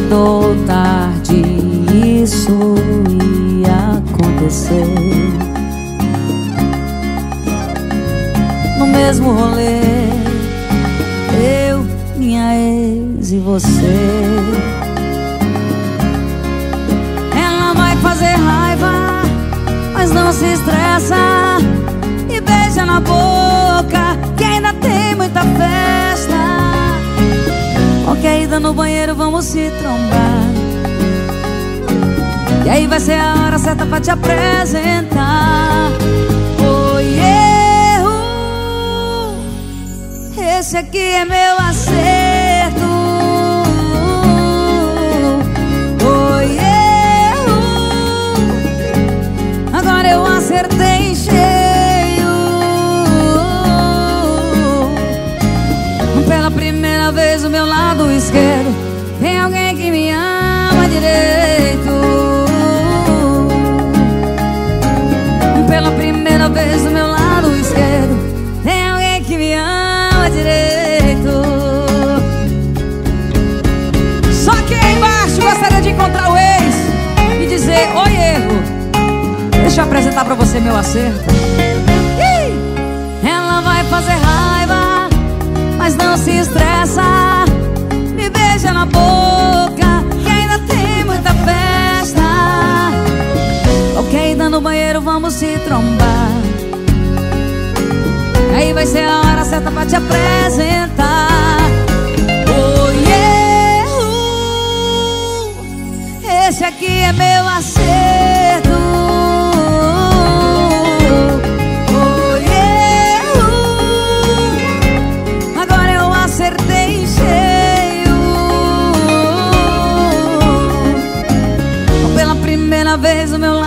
cedo ou tarde isso ia acontecer. No mesmo rolê Eu, minha ex e você. Ela vai fazer raiva Mas não se estressa E beija na boca. Que banheiro vamos se trombar. E aí vai ser a hora certa pra te apresentar. Oi, erro. Esse aqui é meu acerto. Oi, erro. Agora eu acertei cheio. Pela primeira vez o meu lado esquerdo Tem alguém que me ama direito. Pela primeira vez do meu lado esquerdo. Tem alguém que me ama direito. Só que aí embaixo gostaria de encontrar o ex E dizer, oi erro. Deixa eu apresentar pra você meu acerto. Ela vai fazer raiva Mas não se estressa vamos se trombar. Aí vai ser a hora certa pra te apresentar. Oh erro, esse aqui é meu acerto. Oh erro, agora eu acertei cheio. Pela primeira vez o meu